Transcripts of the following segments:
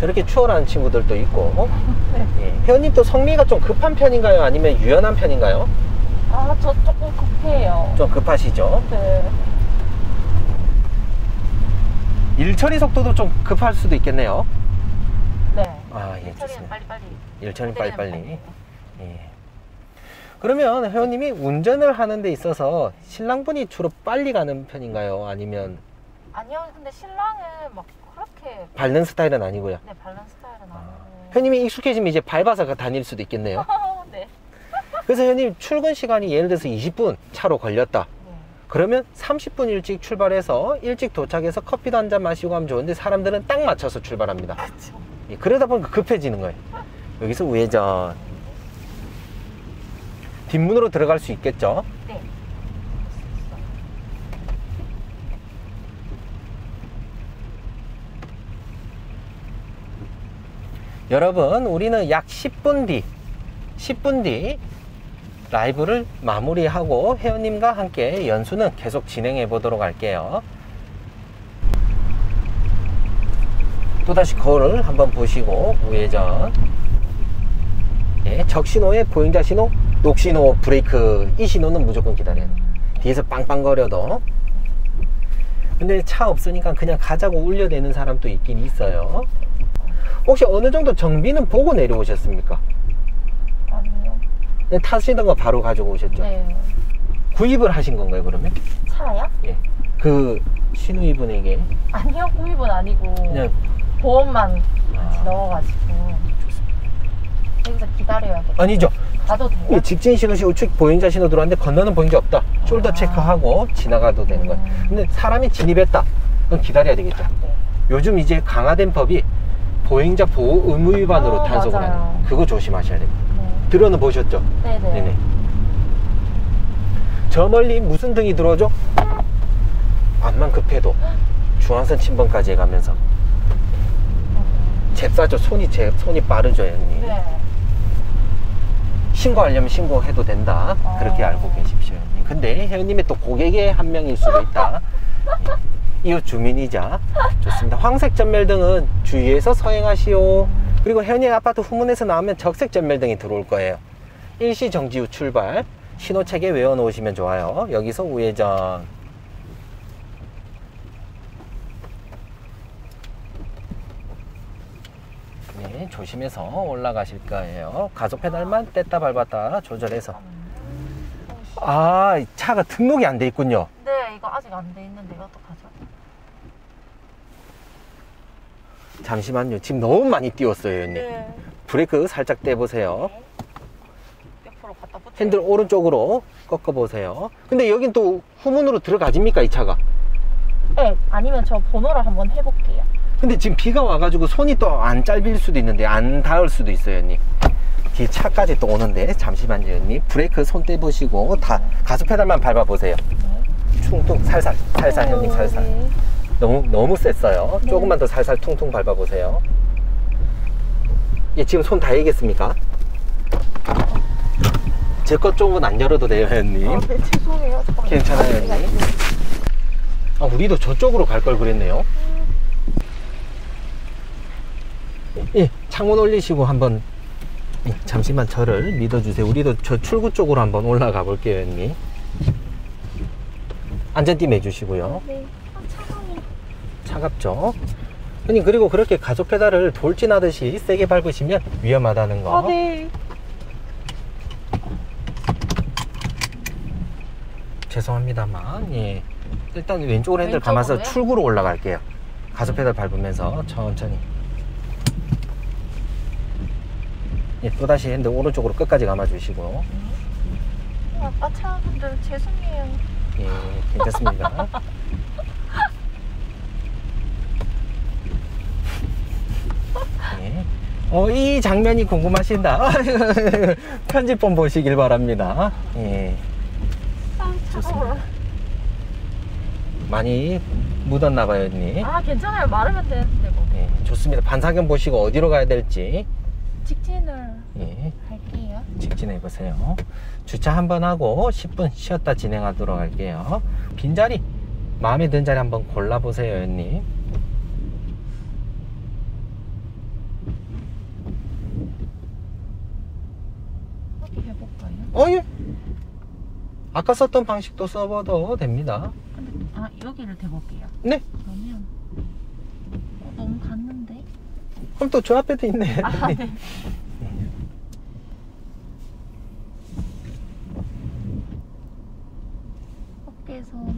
저렇게 추월하는 친구들도 있고. 네. 예. 회원님 또 성미가 좀 급한 편인가요? 아니면 유연한 편인가요? 아, 저 조금 급해요. 좀 급하시죠? 네. 일처리 속도도 좀 급할 수도 있겠네요. 네. 아, 예, 처리는 좋습니다. 빨리빨리. 일처리 때리는 빨리 빨리. 예. 그러면 회원님이 운전을 하는 데 있어서 신랑분이 주로 빨리 가는 편인가요? 아니면 아니요, 근데 신랑은 막 그렇게 밟는 스타일은 아니고요. 네, 밸런 스타일은 아니고. 회원님이 익숙해지면 이제 밟아서 가- 다닐 수도 있겠네요. 네. 그래서 회원님 출근 시간이 예를 들어서 20분 차로 걸렸다. 네. 그러면 30분 일찍 출발해서 일찍 도착해서 커피도 한 잔 마시고 하면 좋은데 사람들은 딱 맞춰서 출발합니다. 그렇죠. 예, 그러다 보니까 급해지는 거예요. 여기서 우회전. 뒷문으로 들어갈 수 있겠죠? 여러분, 우리는 약 10분 뒤, 10분 뒤 라이브를 마무리하고 회원님과 함께 연수는 계속 진행해 보도록 할게요. 또다시 거울을 한번 보시고 우회전. 예, 적신호에 보행자 신호, 녹신호, 브레이크 이 신호는 무조건 기다려야 돼요. 뒤에서 빵빵거려도. 근데 차 없으니까 그냥 가자고 울려대는 사람도 있긴 있어요. 혹시 어느 정도 정비는 보고 내려오셨습니까? 아니요. 그냥 타시던 거 바로 가지고 오셨죠? 네. 구입을 하신 건가요, 그러면? 차야? 예. 그 신우이분에게 아니요, 구입은 아니고 그냥 보험만 같이 아. 넣어가지고 여기서 기다려야 돼. 아니죠. 가도 돼요? 이 직진 신호 시 우측 보행자 신호 들어왔는데 건너는 보행자 없다. 숄더 아. 체크하고 지나가도 되는 거예요. 음. 근데 사람이 진입했다. 그럼 기다려야 되겠죠. 네. 요즘 이제 강화된 법이 보행자 보호 의무 위반으로 어, 단속을 맞아요. 하는 그거 조심하셔야 돼요. 네. 들어는 보셨죠? 네네. 네네. 저 멀리 무슨 등이 들어오죠? 암만 급해도 중앙선 침범까지 해가면서 잽싸죠. 손이 제, 손이 빠르죠, 형님. 네. 신고하려면 신고해도 된다. 어. 그렇게 알고 계십시오, 형님. 근데 회원님이 또 고객의 한 명일 수도 있다. 예. 이웃 주민이자 좋습니다. 황색 전멸등은 주의해서 서행하시오. 그리고 현행 아파트 후문에서 나오면 적색 전멸등이 들어올 거예요. 일시 정지 후 출발. 신호책에 외워 놓으시면 좋아요. 여기서 우회전. 네, 조심해서 올라가실 거예요. 가속 페달만 뗐다 밟았다 조절해서. 아, 이 차가 등록이 안 돼 있군요. 네, 이거 아직 안 돼 있는데 어떡하죠? 잠시만요. 지금 너무 많이 띄웠어요, 형님. 네. 브레이크 살짝 떼보세요. 붙여. 핸들 오른쪽으로 꺾어보세요. 근데 여긴 또 후문으로 들어가집니까, 이 차가? 네, 아니면 저 번호를 한번 해볼게요. 근데 지금 비가 와가지고 손이 또 안 짧을 수도 있는데 안 닿을 수도 있어요, 형님. 뒤에 차까지 또 오는데 잠시만요, 형님. 브레이크 손 떼보시고 다 가속 페달만 밟아보세요. 네. 퉁퉁 살살, 살살, 형님 살살. 네. 너무 너무 셌어요. 네. 조금만 더 살살 퉁퉁 밟아보세요. 예, 지금 손다 얘기했습니까? 제 것 쪽은 안 열어도 돼요, 형님. 아, 네, 죄송해요. 괜찮아요, 형님. 아, 우리도 저쪽으로 갈 걸 그랬네요. 예, 창문 올리시고 한번 예, 잠시만 저를 믿어주세요. 우리도 저 출구 쪽으로 한번 올라가 볼게요, 형님. 안전띠 매주시고요. 네. 차갑죠? 형님 그리고 그렇게 가속 페달을 돌진하듯이 세게 밟으시면 위험하다는 거. 아, 네. 죄송합니다만, 예. 일단 왼쪽으로 핸들? 감아서 출구로 올라갈게요. 가속 페달 밟으면서 천천히. 예, 또다시 핸들 오른쪽으로 끝까지 감아주시고. 아빠 차분들 죄송해요. 예, 괜찮습니다. 예. 어, 이 장면이 궁금하신다. 편집본 보시길 바랍니다. 예. 아, 차가워. 많이 묻었나봐요, 언니. 아, 괜찮아요. 마르면 되는데 뭐. 예, 좋습니다. 반사경 보시고 어디로 가야 될지 직진을 예, 할게요. 직진해 보세요. 주차 한번 하고 10분 쉬었다 진행하도록 할게요. 빈자리 마음에 든 자리 한번 골라보세요, 언니. 어, 예. 아까 썼던 방식도 써봐도 됩니다. 근데 아 여기를 대볼게요. 네. 그러면 어, 너무 갔는데. 그럼 또 저 앞에도 있네. 아 네. 어깨선을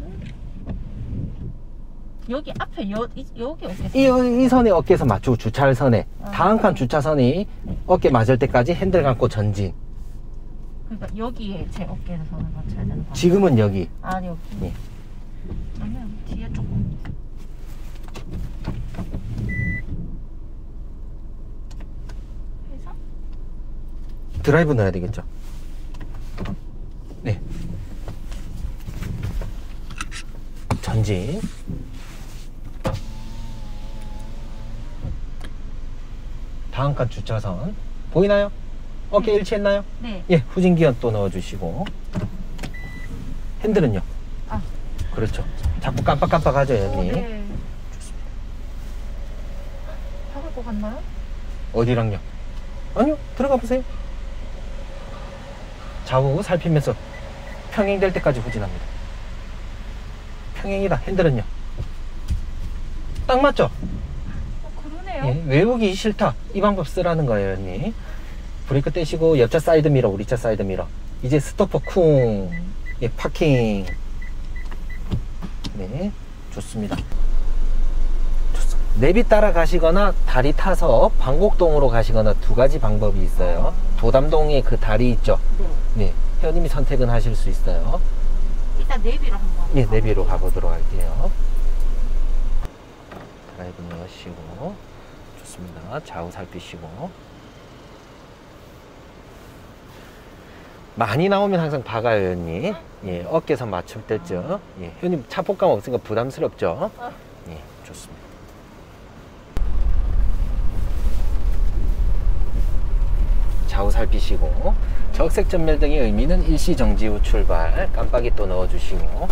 여기 앞에 여 이, 여기 어깨선. 이, 이 선에 어깨에서 맞추고 주차를 선에 아. 다음 칸 주차선이 어깨 맞을 때까지 핸들 감고 전진. 그러니까 여기에 제 어깨선을 맞춰야 되는 거. 지금은 여기. 아 여기. 네. 그러면 뒤에 조금. 해서 드라이브 넣어야 되겠죠. 네. 전진. 다음 칸 주차선. 보이나요? 어깨 네. 일치했나요? 네. 예, 후진 기어 또 넣어주시고. 핸들은요? 아. 그렇죠. 자꾸 깜빡깜빡 하죠, 어, 연님. 네. 박을 것 같나요? 어디랑요? 아니요, 들어가 보세요. 좌우 살피면서 평행될 때까지 후진합니다. 평행이다. 핸들은요? 딱 맞죠? 어, 그러네요. 예, 외우기 싫다. 이 방법 쓰라는 거예요, 언니. 브레이크 떼시고 옆차 사이드 미러, 우리 차 사이드 미러. 이제 stopper 쿵. 예, parking. 네, 좋습니다. 좋습니다. 내비 따라 가시거나 다리 타서 반곡동으로 가시거나 두 가지 방법이 있어요. 도담동에 그 다리 있죠? 네. 네, 회원님이 선택은 하실 수 있어요. 일단 내비로 한번. 네, 내비로 가보도록 할게요. 드라이브 넣으시고 좋습니다. 좌우 살피시고 많이 나오면 항상 박아요, 회원님. 예, 어깨선 맞출 때쯤. 예, 회원님 차폭감 없으니까 부담스럽죠? 예, 좋습니다. 좌우 살피시고 적색 전멸 등의 의미는 일시 정지 후 출발 깜빡이 또 넣어주시고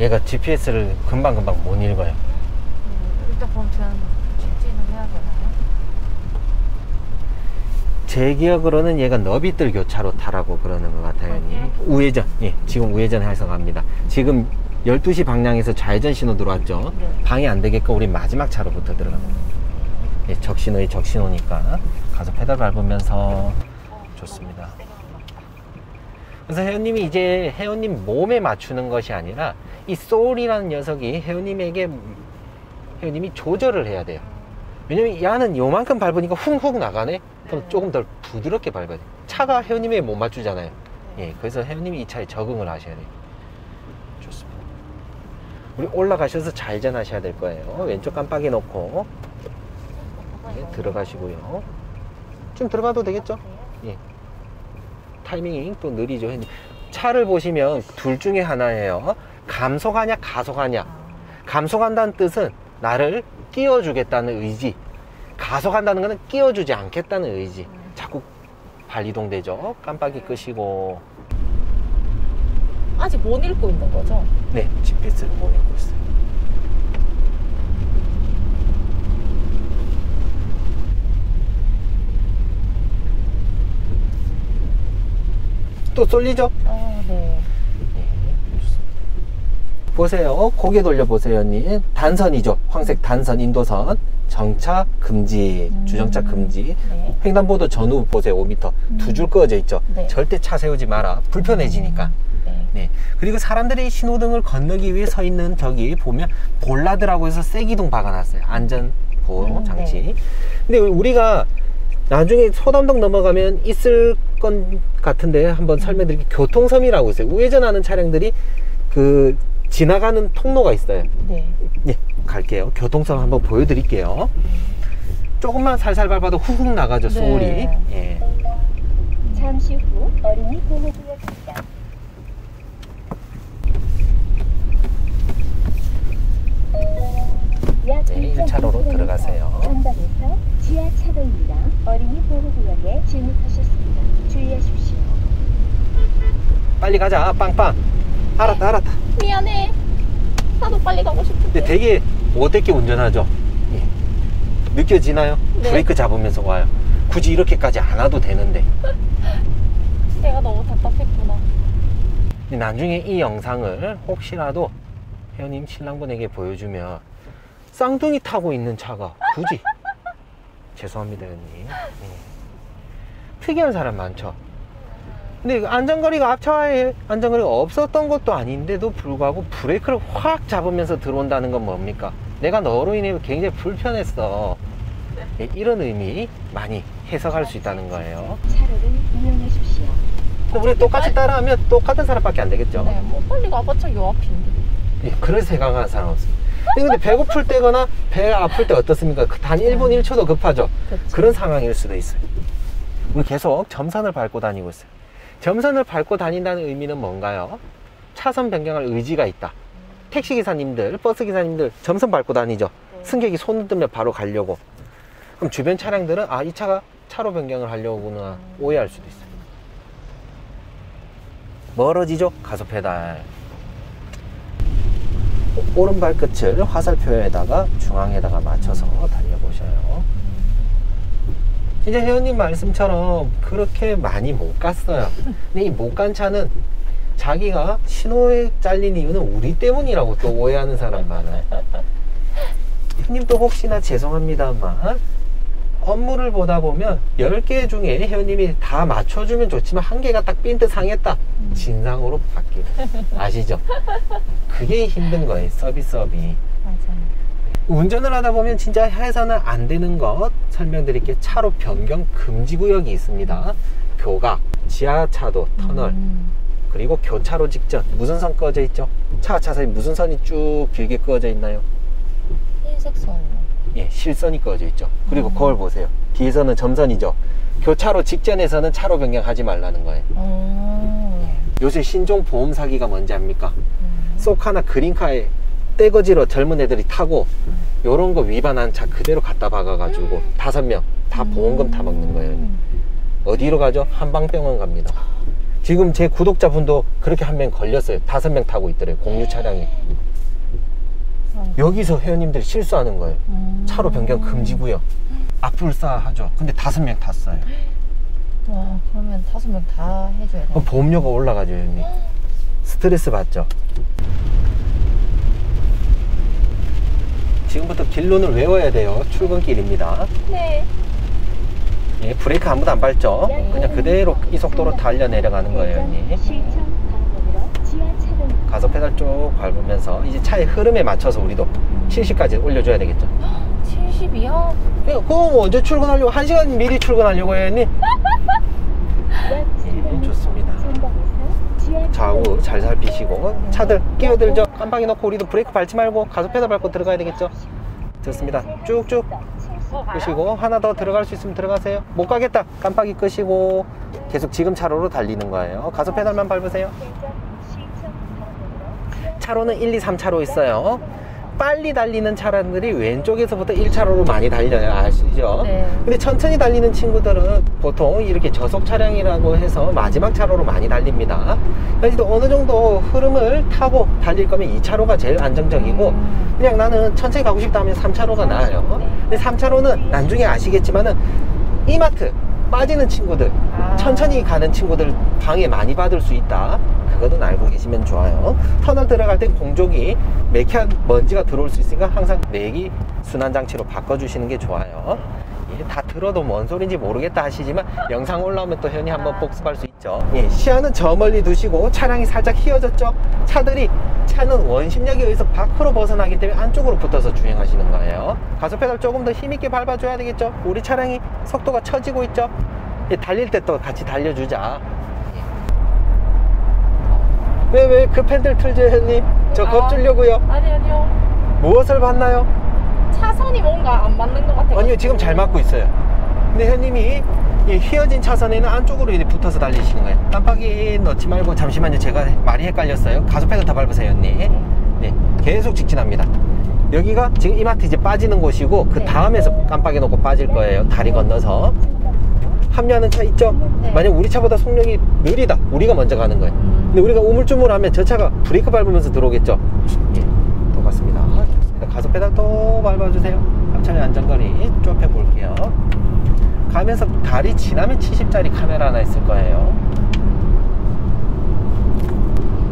얘가 GPS를 금방금방 못 읽어요 음, 일단 그럼 저는 직진을 해야 되나요? 제 기억으로는 얘가 너비들 교차로 타라고 그러는 것 같아요. 어디에? 우회전, 예, 지금 우회전 해서 갑니다. 지금 12시 방향에서 좌회전 신호 들어왔죠? 네. 방해 안 되게끔 우리 마지막 차로부터 들어갑니다. 예, 적신호에 적신호니까 가서 페달 밟으면서 좋습니다. 그래서 회원님이 이제 회원님 몸에 맞추는 것이 아니라 이 소울이라는 녀석이 회원님에게 회원님이 조절을 해야 돼요. 왜냐면 야는 요만큼 밟으니까 훅훅 나가네? 그럼 네. 조금 더 부드럽게 밟아야 돼. 차가 회원님에게 못 맞추잖아요. 예, 그래서 회원님이 이 차에 적응을 하셔야 돼요. 좋습니다. 우리 올라가셔서 좌회전 하셔야 될 거예요. 왼쪽 깜빡이 놓고 예, 들어가시고요. 좀 들어가도 되겠죠? 예. 타이밍이 또 느리죠. 회원님. 차를 보시면 둘 중에 하나예요. 감속하냐, 가속하냐. 감속한다는 뜻은 나를 끼워주겠다는 의지. 가속한다는 것은 끼워주지 않겠다는 의지. 자꾸 발 이동되죠. 깜빡이 끄시고. 아직 못 읽고 있는 거죠? 네, GPS를 못 읽고 있어요. 또 쏠리죠? 아 네. 네, 좋습니다. 보세요. 고개 돌려보세요, 언니. 단선이죠. 황색 단선, 인도선. 정차 금지, 음. 주정차 금지. 네. 횡단보도 전후 보세요, 5m. 두줄 꺼져 있죠. 네. 절대 차 세우지 마라. 불편해지니까. 네. 네. 그리고 사람들이 신호등을 건너기 위해 서 있는 저기 보면 볼라드라고 해서 쐐기둥 박아놨어요. 안전 보호 음, 장치. 네. 근데 우리가 나중에 소담동 넘어가면 있을 건 같은데 한번 설명드릴게요. 교통섬이라고 있어요. 우회전하는 차량들이 그 지나가는 통로가 있어요. 네. 예, 갈게요. 교통선 한번 보여드릴게요. 조금만 살살 밟아도 후훅 나가죠, 네. 소울이. 네. 예. 잠시 후 어린이 보호구역입니다. 약 1차로로 들어가세요. 3번에서 지하차도입니다. 어린이 보호구역에 진입하셨습니다. 주의하십시오. 빨리 가자, 빵빵. 알았다, 알았다. 미안해. 나도 빨리 가고 근데 싶은데. 되게 못되게 운전하죠 예. 느껴지나요? 네. 브레이크 잡으면서 와요 굳이 이렇게까지 안 와도 되는데 내가 너무 답답했구나. 근데 나중에 이 영상을 혹시라도 회원님 신랑분에게 보여주면 쌍둥이 타고 있는 차가 굳이 죄송합니다 회원님 예. 특이한 사람 많죠 근데 그 안전거리가 앞차에 안전거리가 없었던 것도 아닌데도 불구하고 브레이크를 확 잡으면서 들어온다는 건 뭡니까 내가 너로 인해 굉장히 불편했어 예, 이런 의미 많이 해석할 수 있다는 거예요 우리 똑같이 따라하면 똑같은 사람밖에 안 되겠죠 네, 뭐 빨리 가봤자 요 앞인데. 예, 그럴 생각하는 사람 없습니다. 근데 배고플 때거나 배가 아플 때 어떻습니까? 그단 1분 1초도 급하죠. 그치. 그런 상황일 수도 있어요. 우리 계속 점선을 밟고 다니고 있어요. 점선을 밟고 다닌다는 의미는 뭔가요? 차선 변경할 의지가 있다. 택시 기사님들, 버스 기사님들 점선 밟고 다니죠. 네. 승객이 손을 들며 바로 가려고. 그럼 주변 차량들은 아, 이 차가 차로 변경을 하려고구나 오해할 수도 있어요. 멀어지죠? 가속 페달. 오른발 끝을 화살표에다가 중앙에다가 맞춰서 달려보셔요. 진짜 회원님 말씀처럼 그렇게 많이 못 갔어요. 근데 이 못 간 차는 자기가 신호에 잘린 이유는 우리 때문이라고 또 오해하는 사람 많아요. 회원님도 혹시나 죄송합니다만 업무를 보다 보면 10개 중에 회원님이 다 맞춰주면 좋지만 한 개가 딱 핀트 상했다. 진상으로 바뀌는. 아시죠? 그게 힘든 거예요. 서비스업이. 맞아요. 운전을 하다 보면 진짜 해서는 안 되는 것 설명드릴게요. 차로 변경 금지 구역이 있습니다. 교각, 지하차도, 터널, 음. 그리고 교차로 직전 무슨 선 꺼져 있죠? 차 차선이 무슨 선이 쭉 길게 꺼져 있나요? 흰색 선이요. 예, 실선이 꺼져 있죠. 그리고 음. 거울 보세요. 뒤에서는 점선이죠. 교차로 직전에서는 차로 변경하지 말라는 거예요. 음. 요새 신종 보험 사기가 뭔지 압니까? 음. 쏙하나 그린카에 떼거지로 젊은 애들이 타고 요런 거 위반한 차 그대로 갖다 박아가지고 다섯 명 다 보험금 다 먹는 거예요. 음. 어디로 가죠? 한방병원 갑니다. 지금 제 구독자분도 그렇게 한 명 걸렸어요. 다섯 명 타고 있더래요. 공유 차량에. 아이고. 여기서 회원님들이 실수하는 거예요. 음. 차로 변경 금지고요. 악불사하죠. 근데 다섯 명 탔어요. 와, 그러면 다섯 명 다 해줘야 돼. 그럼 보험료가 올라가죠, 회원님. 스트레스 받죠. 지금부터 길론을 외워야 돼요. 출근길입니다. 네. 예, 브레이크 아무도 안 밟죠. 그냥 그대로 이 속도로 달려 내려가는 거예요, 방법으로 지하차로는 가속 페달 쭉 밟으면서 이제 차의 흐름에 맞춰서 우리도 70까지 올려줘야 되겠죠. 70이야? 그럼 뭐 언제 출근하려고? 한 시간 미리 출근하려고 해요, 회원님? 예, 좋습니다. 좌우 잘 살피시고 차들 끼어들죠. 깜빡이 넣고 우리도 브레이크 밟지 말고 가속 페달 밟고 들어가야 되겠죠. 좋습니다. 쭉쭉 끄시고 하나 더 들어갈 수 있으면 들어가세요. 못 가겠다. 깜빡이 끄시고 계속 지금 차로로 달리는 거예요. 가속 페달만 밟으세요. 차로는 1, 2, 3차로 있어요. 빨리 달리는 차량들이 왼쪽에서부터 1차로로 많이 달려요. 아시죠? 네. 근데 천천히 달리는 친구들은 보통 이렇게 저속 차량이라고 해서 마지막 차로로 많이 달립니다. 그래서 어느 정도 흐름을 타고 달릴 거면 2차로가 제일 안정적이고 음. 그냥 나는 천천히 가고 싶다 하면 3차로가 나아요. 근데 3차로는 나중에 아시겠지만은 이마트 빠지는 친구들, 아. 천천히 가는 친구들 방해 많이 받을 수 있다. 그거는 알고 계시면 좋아요. 터널 들어갈 때 공족이 매캐한 먼지가 들어올 수 있으니까 항상 내기 순환 장치로 바꿔주시는 게 좋아요. 예, 다 들어도 뭔 소린지 모르겠다 하시지만 영상 올라오면 또 현이 한번 복습할 수 있죠. 예, 시야는 저 멀리 두시고 차량이 살짝 휘어졌죠. 차들이 차는 원심력에 의해서 밖으로 벗어나기 때문에 안쪽으로 붙어서 주행하시는 거예요. 가속 페달 조금 더 힘있게 밟아줘야 되겠죠. 우리 차량이 속도가 처지고 있죠. 예, 달릴 때 또 같이 달려주자. 왜 왜그 팬들 틀죠, 현님? 저 아. 겁주려고요. 아니, 아니요. 무엇을 봤나요? 차선이 뭔가 안 맞는 것 같아요. 아니요, 지금 잘 맞고 있어요. 근데 현님이 이 휘어진 차선에는 안쪽으로 이렇게 붙어서 달리시는 거예요. 깜빡이 넣지 말고 잠시만요. 제가 말이 헷갈렸어요. 가속 페달 더 밟으세요, 현님. 네, 계속 직진합니다. 여기가 지금 이마트 이제 빠지는 곳이고 그 네. 다음에서 깜빡이 놓고 빠질 거예요. 다리 건너서. 합류하는 차 있죠? 네. 만약 우리 차보다 속력이 느리다. 우리가 먼저 가는 거예요. 음. 근데 우리가 우물쭈물하면 저 차가 브레이크 밟으면서 들어오겠죠? 예, 똑같습니다. 가속 페달 또 밟아주세요. 앞차의 안전거리 좁혀 볼게요. 가면서 다리 지나면 70짜리 카메라 하나 있을 거예요.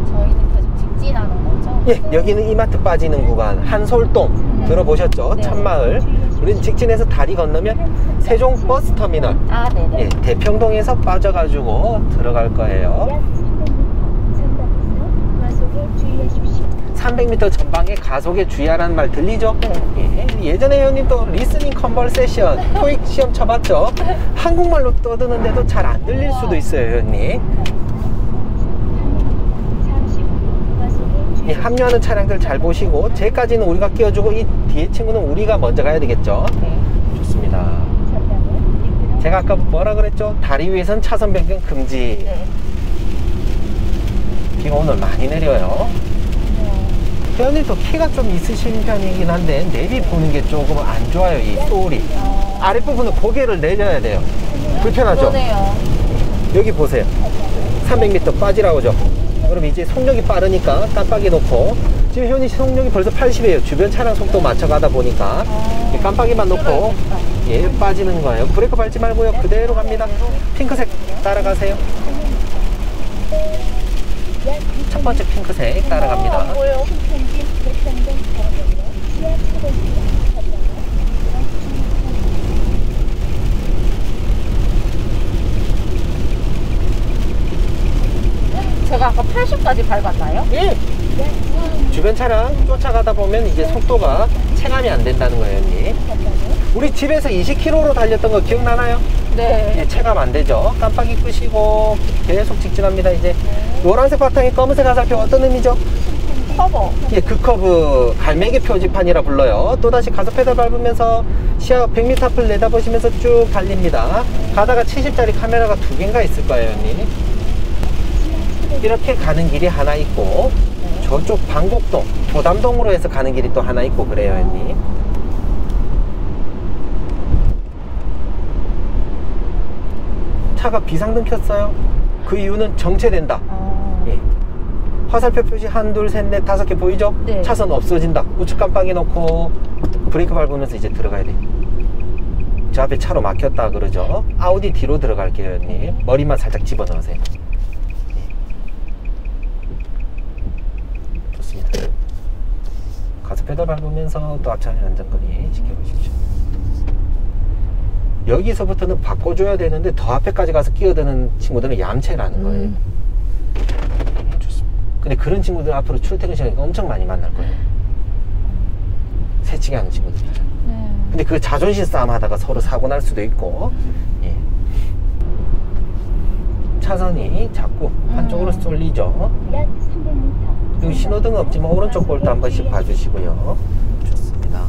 저희는 계속 직진하는 거죠? 예, 여기는 이마트 빠지는 구간 한솔동 들어보셨죠? 네. 첫마을. 우리는 직진해서 다리 건너면 세종 버스 터미널. 아, 네네. 예, 대평동에서 빠져가지고 들어갈 거예요. 약 300m 전방에서 과속에 주의하십시오. 300m 전방에 과속에 주의하라는 말 들리죠? 네. 예, 예전에 회원님 또 listening conversation 토익 시험 쳐봤죠? 한국말로 떠드는데도 잘 안 들릴 수도 있어요, 회원님. 이 주의하십시오. 합류하는 차량들 잘 보시고 제까지는 우리가 끼워주고 이 뒤에 친구는 우리가 먼저 가야 되겠죠? 네. 좋습니다. 제가 아까 뭐라 그랬죠? 다리 위에선 차선 변경 금지. 네. 비가 오늘 많이 내려요. 네. 회원님도 키가 좀 있으신 편이긴 한데 내비 보는 게 조금 안 좋아요, 이 소울이. 어, 아랫부분은 고개를 내려야 돼요. 불편하죠? 그러네요. 여기 보세요. 300m 빠지라고 죠. 그럼 이제 속력이 빠르니까 깜빡이 놓고 지금 현이 속력이 벌써 80이에요. 주변 차량 속도 맞춰가다 보니까 이 깜빡이만 놓고 예 빠지는 거예요. 브레이크 밟지 말고요. 그대로 갑니다. 핑크색 따라가세요. 첫 번째 핑크색 따라갑니다. 제가 아까 80까지 밟았나요? 예. 주변 차량 쫓아가다 보면 이제 속도가 체감이 안 된다는 거예요, 언니. 우리 집에서 20km로 달렸던 거 기억나나요? 네. 예, 체감 안 되죠. 깜빡이 끄시고 계속 직진합니다. 이제 노란색 바탕에 검은색 화살표 어떤 의미죠? 커브. 예, 그 커브 갈매기 표지판이라 불러요. 또다시 가속 페달 밟으면서 시야 100m 앞을 내다보시면서 쭉 달립니다. 가다가 70짜리 카메라가 두 개인가 있을 거예요, 언니. 이렇게 가는 길이 하나 있고 저쪽 방곡동, 도담동으로 해서 가는 길이 또 하나 있고 그래요, 언니. 차가 비상등 켰어요. 그 이유는 정체된다. 화살표 표시 한, 둘, 셋, 넷, 다섯 개 보이죠? 네. 차선 없어진다. 우측 깜빡이 놓고 브레이크 밟으면서 이제 들어가야 돼. 저 앞에 차로 막혔다 그러죠? 아우디 뒤로 들어갈게요, 형님. 머리만 살짝 집어넣으세요. 예. 좋습니다. 가속 페달 밟으면서 또 앞차의 안전거리 지켜보십시오. 여기서부터는 바꿔줘야 되는데 더 앞에까지 가서 끼어드는 친구들은 얌체라는 거예요. 음. 근데 그런 친구들 앞으로 출퇴근 시간에 엄청 많이 만날 거예요. 새치기 하는 친구들 있죠. 네. 근데 그 자존심 싸움 하다가 서로 사고 날 수도 있고, 예. 차선이 자꾸 한쪽으로 음. 쏠리죠. 약 300m. 여기 신호등 없지만 오른쪽 볼도 한 번씩 봐주시고요. 좋습니다.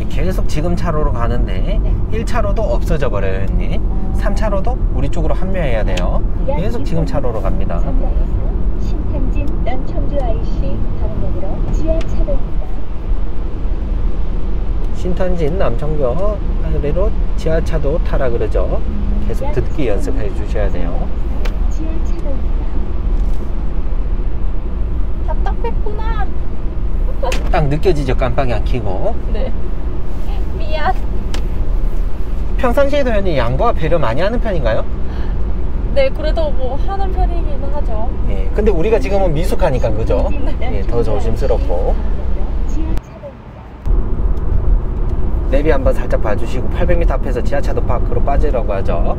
이 계속 지금 차로로 가는데 네. 1차로도 없어져 버려요, 형님. 3차로도 우리 쪽으로 합류해야 돼요. 계속 지금 차로로 갑니다. 신탄진 남청주 IC 방향으로 지하 차량입니다. 신탄진 남청교 하늘로 지하차도 타라 그러죠. 계속 듣기 연습해 주셔야 돼요. 답답했구나. 딱 느껴지죠, 깜빡이 안 켜고. 네. 미안. 평상시에도 현이 양보와 배려 많이 하는 편인가요? 네, 그래도 뭐 하는 편이긴 하죠. 예. 근데 우리가 지금은 미숙하니까 그죠? 예, 더 조심스럽고. 내비 한번 살짝 봐주시고 800m 앞에서 지하차도 밖으로 빠지라고 하죠.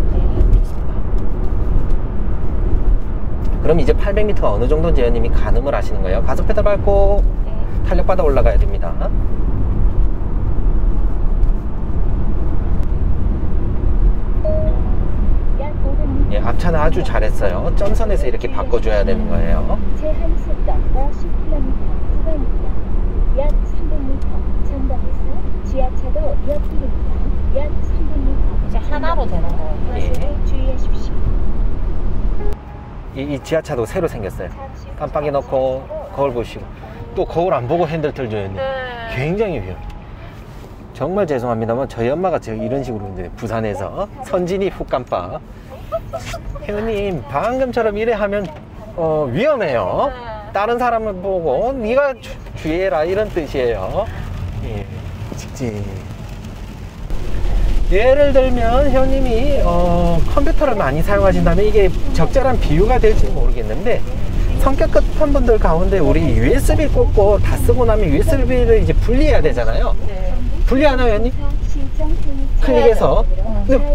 그럼 이제 800m가 어느 정도 제어님이 가늠을 하시는 거예요. 가속 페달 밟고 네. 탄력 받아 올라가야 됩니다. 약 500m. 예, 앞차는 아주 잘했어요. 점선에서 이렇게 바꿔줘야 되는 거예요. 제한 속도 50km 구간입니다. 약 300m 전방에서 지하차도 옆길입니다. 약 300m. 이제 하나로 되는 거예요. 예. 과속에 주의하십시오. 이, 이 지하차도 새로 생겼어요. 깜빡이 넣고 거울 보시고 또 거울 안 보고 핸들 틀죠, 형님. 네. 굉장히 위험. 정말 죄송합니다만 저희 엄마가 저 이런 식으로 이제 부산에서 선진이 훅 깜빡 회원님 방금처럼 이래 하면 어, 위험해요. 네. 다른 사람을 보고 네가 주, 주의해라 이런 뜻이에요. 예, 직진. 예를 들면 회원님이 어, 컴퓨터를 많이 사용하신다면 이게 적절한 비유가 될지 모르겠는데 성격 급한 분들 가운데 우리 USB 꽂고 다 쓰고 나면 USB를 이제 분리해야 되잖아요. 네. 분리하나요, 회원님? 클릭해서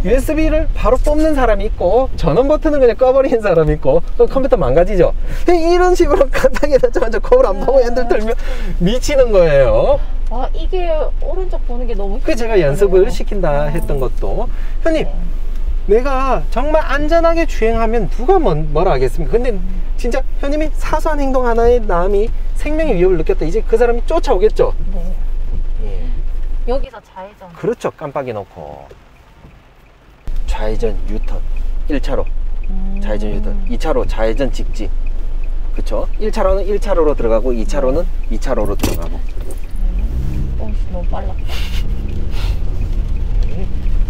USB를 바로 뽑는 사람이 있고 전원 버튼은 그냥 꺼버리는 사람이 있고 컴퓨터 망가지죠. 이런 식으로 간단하게 넣자마자 거울 안 보고 핸들 들면 미치는 거예요. 아 이게 오른쪽 보는 게 너무 그 제가 연습을 시킨다 했던 것도. 네. 내가 정말 안전하게 주행하면 누가 뭐, 뭐라 하겠습니까? 근데 진짜 형님이 사소한 행동 하나에 남이 생명의 위협을 느꼈다. 이제 그 사람이 쫓아오겠죠? 네. 예. 여기서 좌회전. 그렇죠. 깜빡이 놓고 좌회전 유턴 1차로. 음. 좌회전 유턴. 2차로 좌회전 직진 그쵸? 1차로는 1차로로 들어가고 2차로는 2차로로 들어가고. 어이씨 너무 빨라.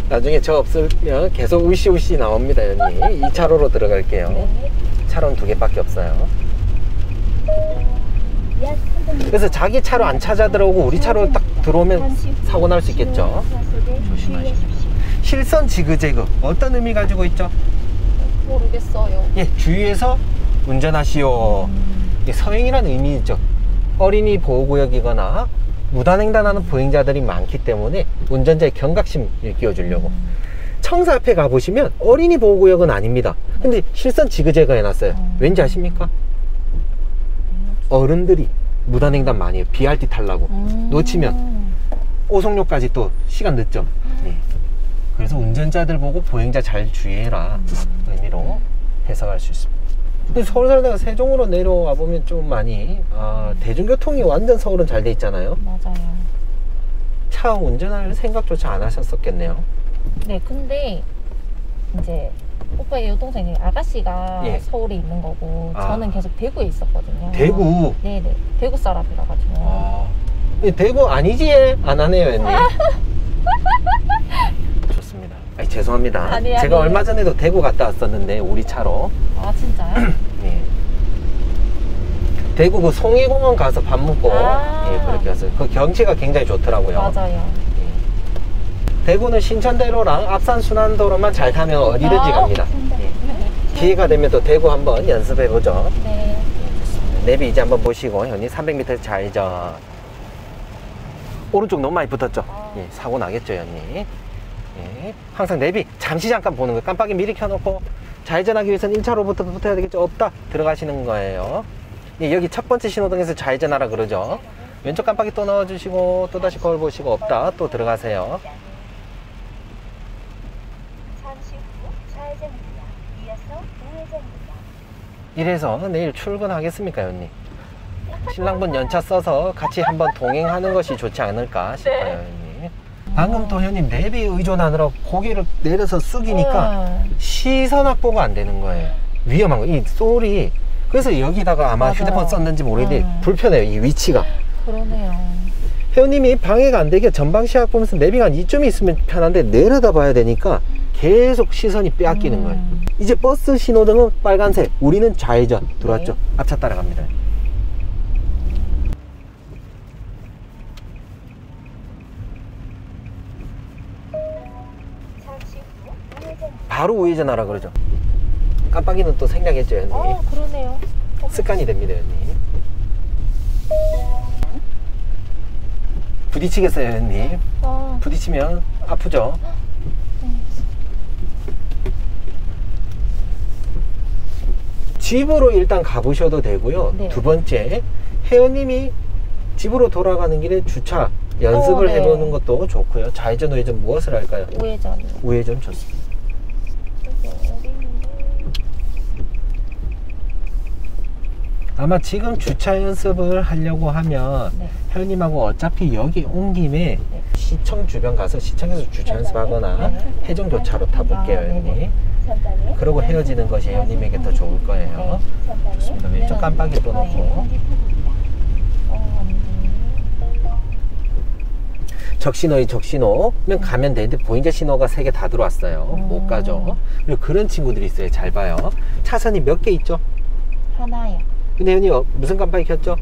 나중에 저 없으면 계속 으시으시 나옵니다 언니 2차로로 들어갈게요. 네. 차로는 두 개밖에 없어요. 그래서 자기 차로 안 찾아 들어오고 우리 차로 딱 들어오면 사고 날 수 있겠죠. 실선 지그재그 어떤 의미 가지고 있죠 모르겠어요 예 주의해서 운전하시오 이게 서행이라는 의미 있죠. 어린이 보호구역이거나 무단횡단하는 보행자들이 많기 때문에 운전자의 경각심을 끼워주려고. 청사 앞에 가보시면 어린이 보호구역은 아닙니다. 근데 실선 지그재그 해놨어요. 왠지 아십니까? 어른들이 무단횡단 많이 해요. BRT. 음. 놓치면 오송료까지 또 시간 늦죠. 네. 그래서 운전자들 보고 보행자 잘 주의해라 의미로 해석할 수 있습니다. 근데 서울 살다가 세종으로 내려와 보면 좀 많이 아, 대중교통이 완전 서울은 잘 돼 있잖아요. 맞아요 차 운전할 생각조차 안 하셨었겠네요. 네 근데 이제 오빠의 여동생이 아가씨가 예. 서울에 있는 거고 아. 저는 계속 대구에 있었거든요 대구. 네네 대구 사람이라 가지고 아, 이 대구 아니지? 안 하네요, 언니. 좋습니다. 아니, 죄송합니다. 아니, 제가 아니에요. 얼마 전에도 대구 갔다 왔었는데 우리 차로. 아 진짜요? 예. 대구 그 송이공원 가서 밥 먹고 아. 예, 그렇게 왔어요. 그 경치가 굉장히 좋더라고요. 맞아요 대구는 신천대로랑 앞산 순환도로만 잘 타면 어디든지 아. 갑니다. 예. 기회가 되면 또 대구 한번 연습해 보죠. 네 내비 이제 한번 보시고 현이 300m 좌회전. 오른쪽 너무 많이 붙었죠. 아. 예, 사고 나겠죠, 현이. 예, 항상 내비 잠시 잠깐 보는 거 깜빡이 미리 켜놓고 좌회전하기 위해서는 1차로부터 붙어야 되겠죠. 없다 들어가시는 거예요. 예, 여기 첫 번째 신호등에서 좌회전하라 그러죠. 왼쪽 깜빡이 또 넣어주시고 또 다시 거울 보시고 없다 또 들어가세요. 이래서 내일 출근하겠습니까, 언니? 신랑분 연차 써서 같이 한번 동행하는 것이 좋지 않을까 싶어요, 네. 방금 또 현님 내비 의존하느라 고개를 내려서 숙이니까 음. 시선 확보가 안 되는 거예요. 위험한 거. 이 소리. 그래서 여기다가 아마 맞아요. 휴대폰 썼는지 모르겠는데 음. 불편해요, 이 위치가. 그러네요 회원님이 방해가 안 되게 전방 시각 보면서 내비가 한 이쯤에 있으면 편한데 내려다 봐야 되니까 계속 시선이 빼앗기는 음. 거예요. 이제 버스 신호등은 빨간색, 우리는 좌회전 들어왔죠. 네. 앞차 따라갑니다. 바로 우회전하라 그러죠. 깜빡이는 또 생략했죠, 형님. 어 그러네요 습관이 됩니다, 형님. 부딪히겠어요, 형님. 아, 부딪히면 아프죠. 집으로 일단 가보셔도 되고요. 네. 두 번째, 혜연님이 집으로 돌아가는 길에 주차 연습을 어, 네. 해보는 것도 좋고요. 좌회전, 우회전 무엇을 할까요? 우회전 우회전 좋습니다. 아마 지금 주차 연습을 하려고 하면 네. 혜연님하고 어차피 여기 온 김에 네. 시청 주변 가서 시청에서 주차 연습하거나 네. 해정 교차로 타볼게요, 아, 네네. 혜연님. 전방에 그러고 헤어지는 것이 혜연님에게 더 좋을 거예요. 좋습니다. 왼쪽 깜빡이 또 돼. 적신호의 적신호면 가면 되는데 보행자 신호가 세 개 다 들어왔어요. 음. 못 가죠. 그리고 그런 친구들이 있어요. 잘 봐요. 차선이 몇 개 있죠? 하나요. 근데 현이 어, 무슨 깜빡이 켰죠?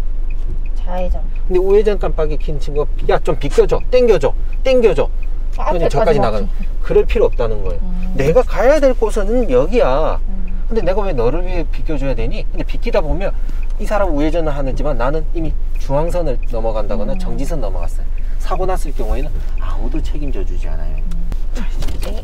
좌회전. 근데 우회전 깜빡이 킨 친구가 야 좀 비켜줘, 땡겨줘, 땡겨줘. 현이 저까지 나가는. 그럴 필요 없다는 거예요. 음. 내가 가야 될 곳은 여기야. 음. 근데 내가 왜 너를 위해 비켜줘야 되니? 근데 비키다 보면 이 사람 우회전을 하는지만 나는 이미 중앙선을 넘어간다거나 음. 정지선 넘어갔어요. 사고 났을 경우에는 아무도 책임져 주지 않아요. 자, 이제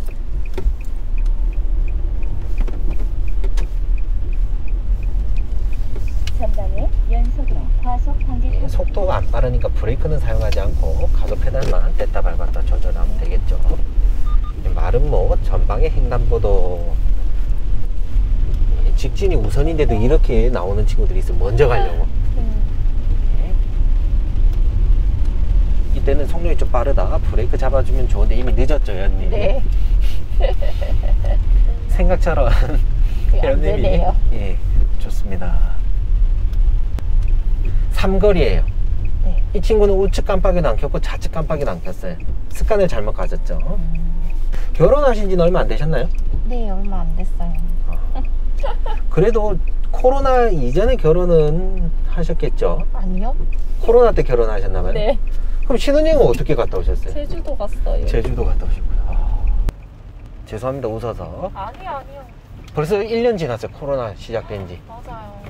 전방에 연속으로 과속 방지 예, 속도가 안 빠르니까 브레이크는 사용하지 않고 가속 페달만 뗐다 밟았다 조절하면 되겠죠. 마름모 전방에 횡단보도 예, 직진이 우선인데도 이렇게 나오는 친구들이 있어 먼저 가려고. 음. 예. 이때는 속력이 좀 빠르다. 브레이크 잡아주면 좋은데 이미 늦었죠, 연님. 네. 생각처럼 안 연님이. 예, 좋습니다. 삼거리예요. 네. 이 친구는 우측 깜빡이도 안 켰고 좌측 깜빡이도 안 켰어요. 습관을 잘못 가졌죠. 음. 결혼하신 지는 얼마 안 되셨나요? 네, 얼마 안 됐어요. 그래도 코로나 이전에 결혼은 하셨겠죠? 아니요? 코로나 때 결혼하셨나봐요? 네. 그럼 신혼여행은 어떻게 갔다 오셨어요? 제주도 갔어요. 제주도 갔다 오셨고요. 아, 죄송합니다, 웃어서. 아니, 아니요. 벌써 1년 지났어요, 코로나 시작된 지. 맞아요.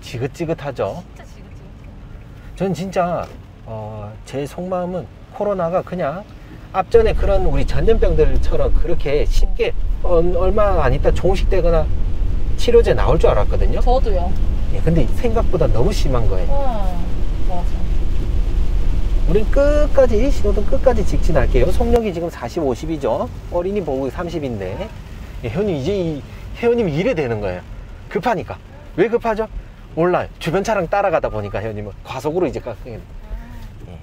지긋지긋하죠? 진짜. 전 진짜, 어, 제 속마음은 코로나가 그냥 앞전에 그런 우리 전염병들처럼 그렇게 쉽게 어, 얼마 안 있다 종식되거나 치료제 나올 줄 알았거든요. 저도요. 예, 근데 생각보다 너무 심한 거예요. 음, 맞아. 우린 끝까지 신호등 끝까지 직진할게요. 속력이 지금 40, 50이죠. 어린이 보고 30인데 혜원님 이제 이 혜원님이 이래 되는 거예요. 급하니까. 왜 급하죠? 몰라요. 주변 차량 따라가다 보니까 혜원님은 과속으로 이제 깎게. 예.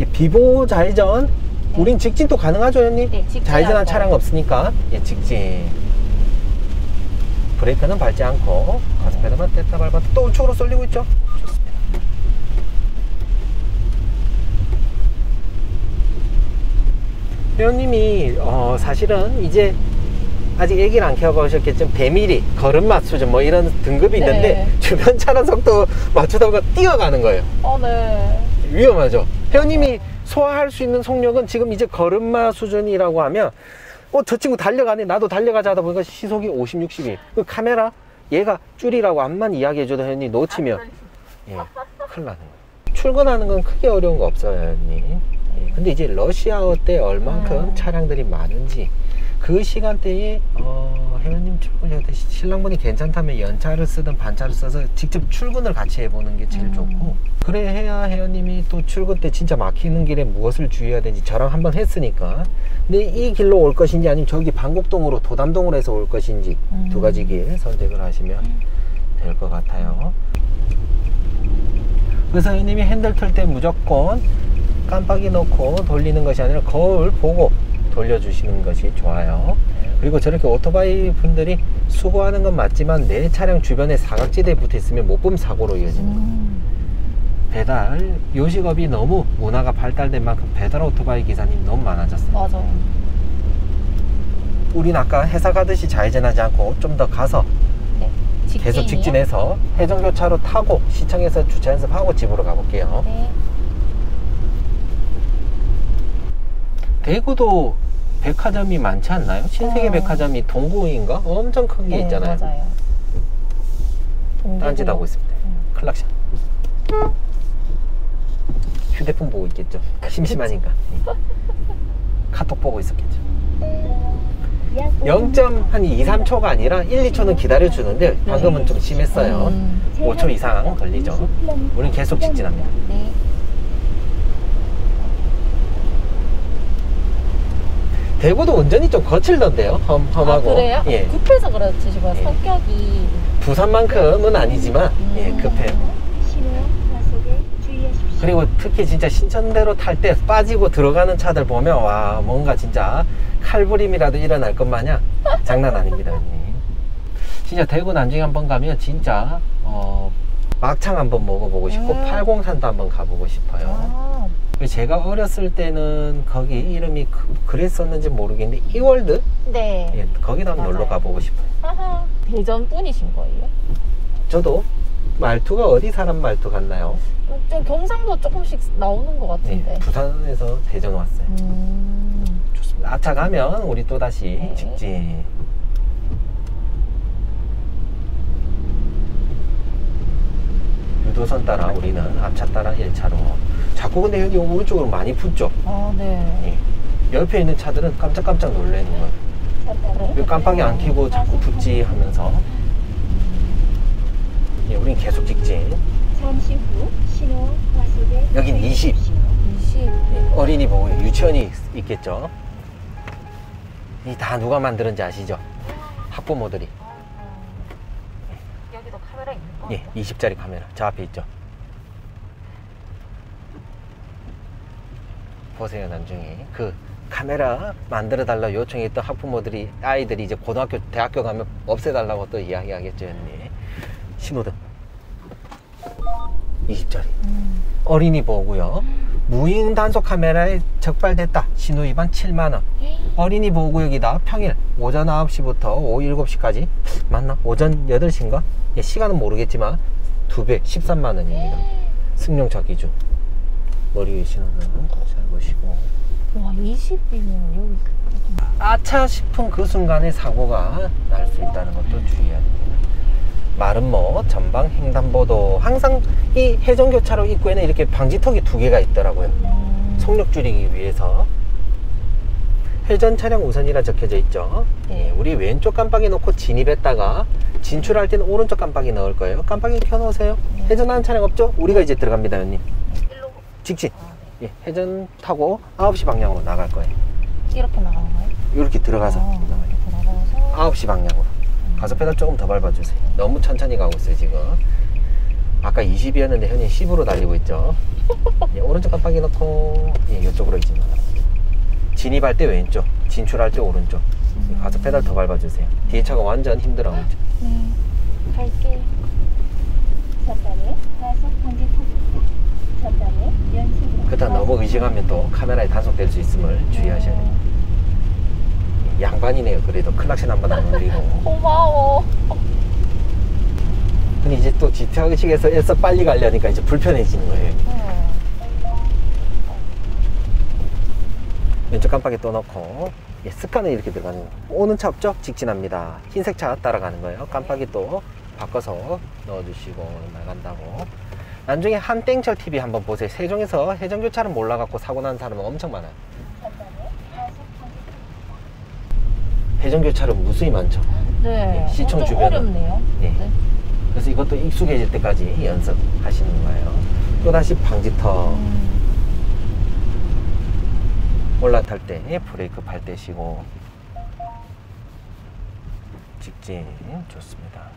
이 비보 좌회전 우린 직진도 가능하죠, 혜원님? 네. 좌회전한 차량 없으니까 예, 직진. 브레이크는 밟지 않고 가스 페달만 뗐다 밟았다 또 우측으로 쏠리고 있죠. 좋습니다. 회원님이 어, 사실은 이제 아직 얘기를 안 켜보셨겠지만 배밀이 걸음마 수준 뭐 이런 등급이 네. 있는데 주변 차량 속도 맞추다 보면 뛰어가는 거예요. 어, 네. 위험하죠. 회원님이 소화할 수 있는 속력은 지금 이제 걸음마 수준이라고 하면 어, 저 친구 달려가네. 나도 달려가자 하다 보니까 시속이 50, 60이. 그 카메라 얘가 줄이라고 앞만 이야기해줘도 회원님 놓치면 예, 큰일 나는 거예요. 출근하는 건 크게 어려운 거 없어요, 회원님. 예, 근데 이제 러시아어 때 얼만큼 음. 차량들이 많은지 그 시간대에 어, 회원님 출근할 때 신랑분이 괜찮다면 연차를 쓰든 반차를 써서 직접 출근을 같이 해보는 게 제일 음. 좋고 그래 해야 회원님이 또 출근 때 진짜 막히는 길에 무엇을 주의해야 되는지 저랑 한번 했으니까 근데 이 길로 올 것인지 아니면 저기 방곡동으로 도담동으로 해서 올 것인지 음. 두 가지 길 선택을 하시면 될 것 같아요 그래서 회원님이 핸들 틀 때 무조건 깜빡이 놓고 돌리는 것이 아니라 거울 보고 돌려주시는 것이 좋아요. 그리고 저렇게 오토바이 분들이 수고하는 건 맞지만 내 차량 주변에 사각지대에 붙어 있으면 못 보면 사고로 이어집니다. 음. 배달 요식업이 너무 문화가 발달된 만큼 배달 오토바이 기사님 너무 많아졌어요. 맞아요. 우린 아까 회사 가듯이 좌회전하지 않고 좀 더 가서 네. 계속? 직진해서 해정교차로 타고 시청에서 주차 연습하고 집으로 가볼게요. 네. 대구도 백화점이 많지 않나요? 신세계 어. 백화점이 동구인가? 엄청 큰 게 네, 있잖아요. 맞아요. 딴짓 하고 있습니다. 음. 클락션. 휴대폰 보고 있겠죠. 심심하니까. 카톡 보고 있었겠죠. 약 0. 한 2, 3초가 아니라 1, 2초는 기다려주는데 방금은 좀 심했어요. 음. 5초 이상 걸리죠. 우린 계속 직진합니다. 대구도 운전이 좀 거칠던데요. 험, 험하고. 아, 그래요? 예. 급해서 그렇지, 지금 예. 성격이. 부산만큼은 아니지만 예, 음. 급해요. 과속에 주의하십시오. 그리고 특히 진짜 신천대로 탈 때 빠지고 들어가는 차들 보면 와 뭔가 진짜 칼부림이라도 일어날 것 마냥 장난 아닙니다. 진짜 대구 난징 한번 가면 진짜 어, 막창 한번 먹어보고 싶고 음. 팔공산도 한번 가보고 싶어요. 아, 제가 어렸을 때는 거기 이름이 그- 그랬었는지 모르겠는데 이월드 네. 예, 거기도 한번 놀러. 가보고 싶어요. 하하. 대전 분이신 거예요? 저도 말투가 어디 사람 말투 같나요? 좀 경상도 조금씩 나오는 것 네, 같은데. 부산에서 대전 왔어요. 음. 좋습니다. 아차 가면 우리 또 다시 네. 직진. 유도선 따라 우리는 앞차 따라 1차로. 자꾸 근데 여기 오른쪽으로 많이 붙죠. 아, 네. 예. 옆에 있는 차들은 깜짝깜짝 놀라는 거예요. 왜 깜빡이 안 켜고 자꾸 붙지 하면서. 예, 우린 계속 직진. 잠시 후 신호 과속에 여긴 20. 주의하십시오. 20. 예, 어린이 보호 유치원이 있- 있겠죠. 이 다 누가 만드는지 아시죠? 학부모들이. 예, 20짜리 카메라. 저 앞에 있죠. 보세요, 나중에. 그 카메라 만들어 달라 요청했던 학부모들이 아이들이 이제 고등학교, 대학교 가면 없애달라고 또 이야기하겠죠, 언니. 신호등. 20짜리. 음. 어린이 보고요. 무인 단속 카메라에 적발됐다. 신호 위반 7만 원. 어린이 보호구역이다. 평일 오전 9시부터 오후 7시까지. 맞나? 오전 8시인가? 예, 시간은 모르겠지만 두 배 13만원입니다. 승용차 기준. 머리 위에 신호는 잘 보시고. 와, 20이면 여기. 아차 싶은 그 순간에 사고가 날 수 있다는 것도 주의해야 됩니다. 마름모 전방 횡단보도 항상 이 해전교차로 입구에는 이렇게 방지턱이 두 개가 있더라고요. 음. 속력 줄이기 위해서 회전 차량 우선이라 적혀져 있죠. 네. 예, 우리 왼쪽 깜빡이 놓고 진입했다가 진출할 때는 오른쪽 깜빡이 넣을 거예요. 깜빡이 켜놓으세요. 회전하는 차량 없죠? 우리가 이제 들어갑니다, 형님. 일로. 직진. 아, 네. 예, 회전 타고 9시 방향으로 나갈 거예요. 이렇게 나가는 거예요? 이렇게 들어가서 아, 나가요. 이렇게 들어가서. 9시 방향으로. 가서 페달 조금 더 밟아주세요. 너무 천천히 가고 있어요, 지금. 아까 20이었는데 현이 10으로 달리고 있죠. 예, 오른쪽 깜빡이 넣고, 예, 이쪽으로 이제 나가요. 진입할 때 왼쪽, 진출할 때 오른쪽. 예, 가서 페달 더 밟아주세요. 뒤에 차가 완전 힘들어하고 있죠. 네. 갈게. 전방에 과속 방지턱입니다. 전방에 연속으로 그렇다 너무 의식하면 또 카메라에 단속될 수 있음을 주의하셔야 돼요. 예, 양반이네요, 그래도. 클락션 한 번 안 울리고. 고마워. 근데 이제 또 GT 의식에서 애써 빨리 가려니까 이제 불편해지는 거예요. 네. 왼쪽 깜빡이 또 넣고 예, 습관은 이렇게 들어가는 거예요. 오는 차 없죠? 직진합니다. 흰색 차 따라가는 거예요. 깜빡이 또 바꿔서 넣어주시고 나간다고. 나중에 한땡철 TV 한번 보세요. 세종에서 해전교차를 몰라갖고 사고 난 사람은 엄청 많아요. 해전교차는 무수히 많죠. 네. 예, 시청 좀 주변은. 어렵네요. 네. 그래서 이것도 익숙해질 때까지 연습하시는 거예요. 또다시 방지턱 음. 올라탈 때 브레이크 발 떼시고 직진 좋습니다.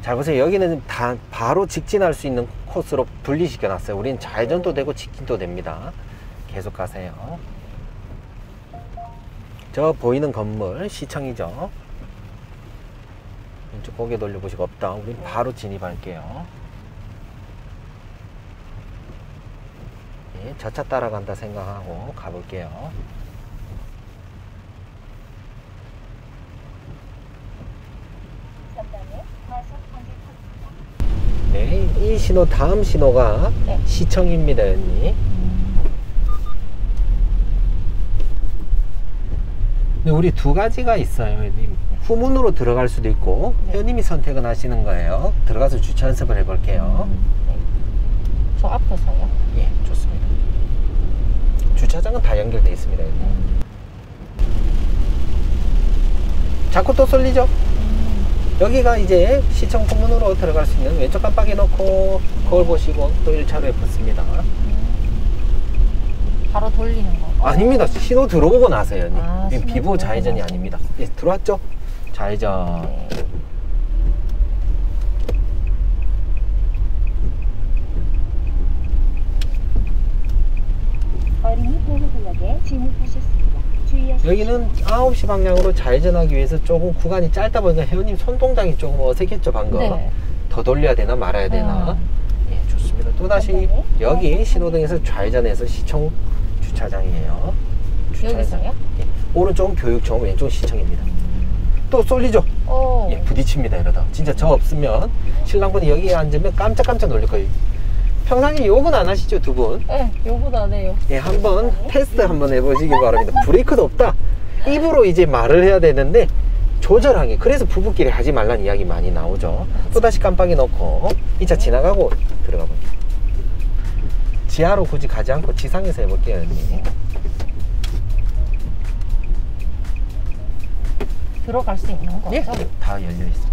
잘 보세요. 여기는 다 바로 직진할 수 있는 코스로 분리시켜 놨어요. 우린 좌회전도 되고 직진도 됩니다. 계속 가세요. 저 보이는 건물 시청이죠. 왼쪽 고개 돌려보시고 없다. 우린 바로 진입할게요. 저 차 따라간다 생각하고 가볼게요. 네, 이 신호 다음 신호가 네. 시청입니다, 언니. 근데 우리 두 가지가 있어요, 현님. 후문으로 들어갈 수도 있고, 네. 현님이 선택은 하시는 거예요. 들어가서 주차 연습을 해볼게요. 음, 네. 저 앞에서요. 예. 주차장은 다 연결되어 있습니다, 현님. 자꾸 또 쏠리죠? 여기가 이제 시청 후문으로 들어갈 수 있는 왼쪽 깜빡이 넣고 거울 보시고 또 1차로에 붙습니다. 바로 돌리는 거. 아닙니다. 신호 들어오고 나서요. 아, 비보 좌회전이. 아닙니다. 예, 들어왔죠? 좌회전. 네. 어린이 보호구역에 진입하셨습니다. 주의하십시오. 여기는 9시 방향으로 좌회전하기 위해서 조금 구간이 짧다 보니까 회원님 손동작이 조금 어색했죠 방금 네. 더 돌려야 되나 말아야 되나 예 좋습니다 또다시 여기 신호등에서 좌회전해서 시청 주차장이에요 주차장. 여기서요? 예. 오른쪽은 교육청 왼쪽은 시청입니다 또 쏠리죠 오. 예, 부딪힙니다 이러다 진짜 저 없으면 신랑분이 여기에 앉으면 깜짝깜짝 놀릴 거예요 평상시 욕은 안 하시죠 두 분 네, 요거도 안 해요. 예, 한번 테스트 한번 해보시기 바랍니다. 브레이크도 없다. 입으로 이제 말을 해야 되는데 조절하게. 그래서 부부끼리 하지 말라는 이야기 많이 나오죠. 또다시 깜빡이 넣고 이 차 지나가고 들어가 봅니다. 지하로 굳이 가지 않고 지상에서 해볼게요, 여기. 들어갈 수 있는 거죠? 예, 다 열려 있습니다.